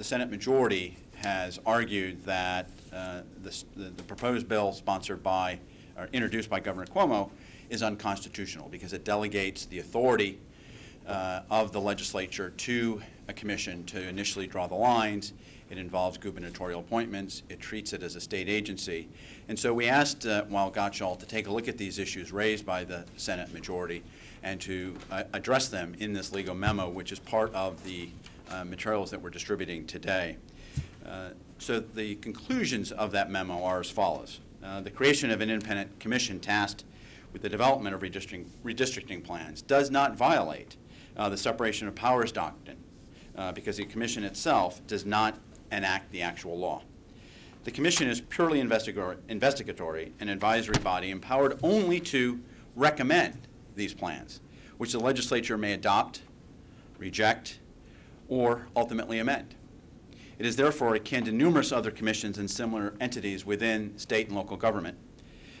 the Senate majority has argued that uh, the the proposed bill sponsored by, or introduced by Governor Cuomo is unconstitutional because it delegates the authority uh, of the legislature to a commission to initially draw the lines. It involves gubernatorial appointments. It treats it as a state agency. And so we asked uh, Weil Gotshal to take a look at these issues raised by the Senate majority and to uh, address them in this legal memo, which is part of the uh, materials that we're distributing today. Uh, So the conclusions of that memo are as follows. Uh, The creation of an independent commission tasked with the development of redistricting, redistricting plans does not violate uh, the separation of powers doctrine because the commission itself does not enact the actual law. The commission is purely investigator- investigatory and advisory body empowered only to recommend these plans, which the legislature may adopt, reject, or ultimately amend. It is therefore akin to numerous other commissions and similar entities within state and local government,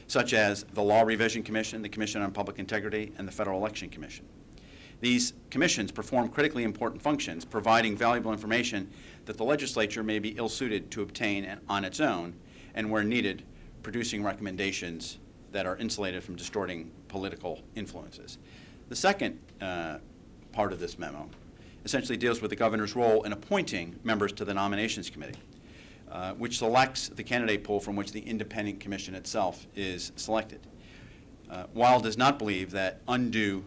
such as the Law Revision Commission, the Commission on Public Integrity, and the Federal Election Commission. These commissions perform critically important functions, providing valuable information that the legislature may be ill-suited to obtain on its own, and where needed, producing recommendations that are insulated from distorting political influences. The second uh, part of this memo essentially deals with the governor's role in appointing members to the nominations committee, uh, which selects the candidate pool from which the independent commission itself is selected. Uh, Weil does not believe that undue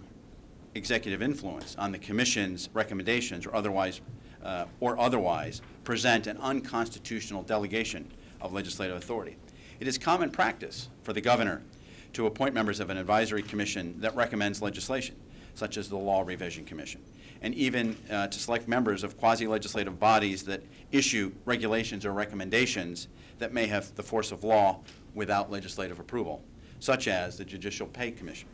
executive influence on the commission's recommendations or otherwise, uh, or otherwise present an unconstitutional delegation of legislative authority. It is common practice for the governor to appoint members of an advisory commission that recommends legislation, such as the Law Revision Commission, and even uh, to select members of quasi-legislative bodies that issue regulations or recommendations that may have the force of law without legislative approval, such as the Judicial Pay Commission.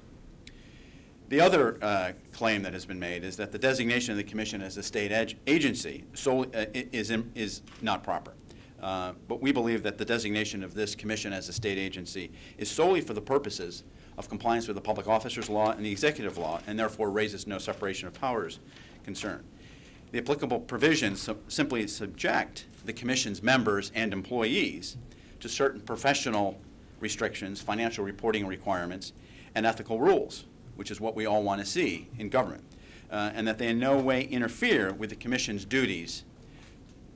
The other uh, claim that has been made is that the designation of the commission as a state agency solely, uh, is, is not proper. Uh, But we believe that the designation of this commission as a state agency is solely for the purposes of compliance with the public officers law and the executive law, and therefore raises no separation of powers concern. The applicable provisions sim- simply subject the commission's members and employees to certain professional restrictions, financial reporting requirements, and ethical rules, which is what we all want to see in government, uh, and that they in no way interfere with the commission's duties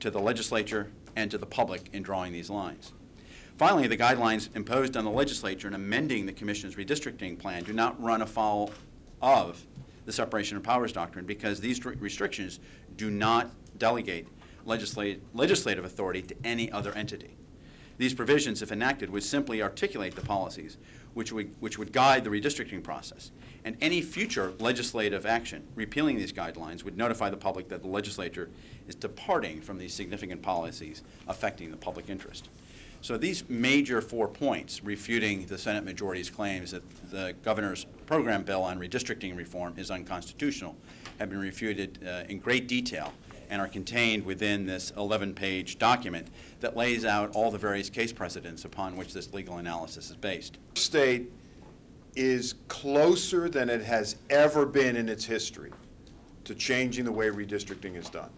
to the legislature and to the public in drawing these lines. Finally, the guidelines imposed on the legislature in amending the commission's redistricting plan do not run afoul of the separation of powers doctrine because these restrictions do not delegate legislate- legislative authority to any other entity. These provisions, if enacted, would simply articulate the policies which would, which would guide the redistricting process. And any future legislative action repealing these guidelines would notify the public that the legislature is departing from these significant policies affecting the public interest. So these major four points refuting the Senate majority's claims that the governor's program bill on redistricting reform is unconstitutional have been refuted uh, in great detail and are contained within this 11-page document that lays out all the various case precedents upon which this legal analysis is based. state is closer than it has ever been in its history to changing the way redistricting is done.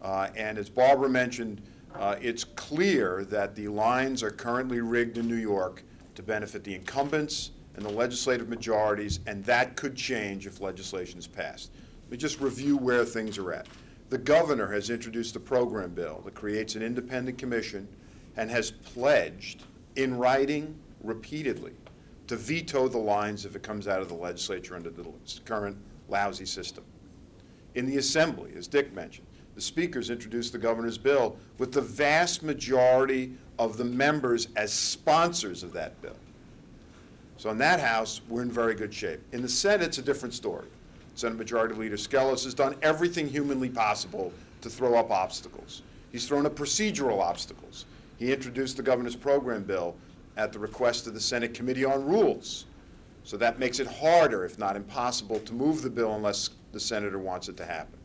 Uh, And as Barbara mentioned, uh, it's clear that the lines are currently rigged in New York to benefit the incumbents and the legislative majorities, and that could change if legislation is passed. Let me just review where things are at. The governor has introduced a program bill that creates an independent commission and has pledged in writing repeatedly to veto the lines if it comes out of the legislature under the current lousy system. In the Assembly, as Dick mentioned, the speakers introduced the governor's bill with the vast majority of the members as sponsors of that bill. So in that House, we're in very good shape. In the Senate, it's a different story. Senate Majority Leader Skelos has done everything humanly possible to throw up obstacles. He's thrown up procedural obstacles. He introduced the governor's program bill at the request of the Senate Committee on Rules. So that makes it harder, if not impossible, to move the bill unless the senator wants it to happen.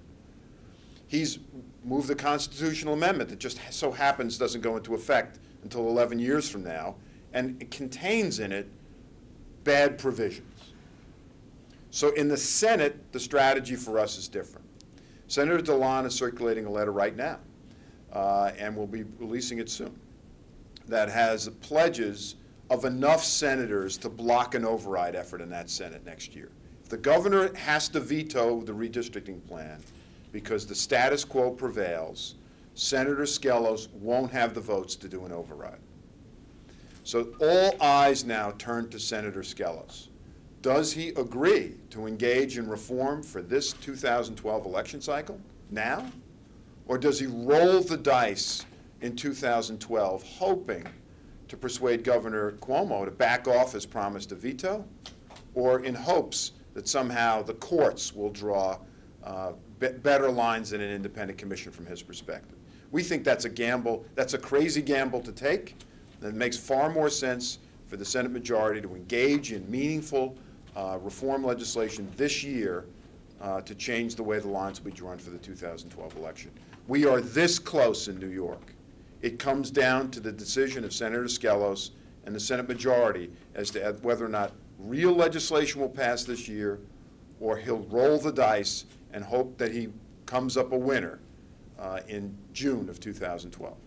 He's moved the constitutional amendment that just so happens doesn't go into effect until 11 years from now, and it contains in it bad provisions. So in the Senate, the strategy for us is different. Senator DeLon is circulating a letter right now uh, and we'll be releasing it soon, that has the pledges of enough senators to block an override effort in that Senate next year. If the governor has to veto the redistricting plan because the status quo prevails, Senator Skelos won't have the votes to do an override. So all eyes now turn to Senator Skelos. Does he agree to engage in reform for this 2012 election cycle now? Or does he roll the dice in 2012, hoping to persuade Governor Cuomo to back off his promise to veto? Or in hopes that somehow the courts will draw uh, be- better lines than an independent commission from his perspective? We think that's a gamble, that's a crazy gamble to take. It makes far more sense for the Senate majority to engage in meaningful uh, reform legislation this year uh, to change the way the lines will be drawn for the 2012 election. We are this close in New York. It comes down to the decision of Senator Skelos and the Senate majority as to whether or not real legislation will pass this year, or he'll roll the dice and hope that he comes up a winner uh, in June of 2012.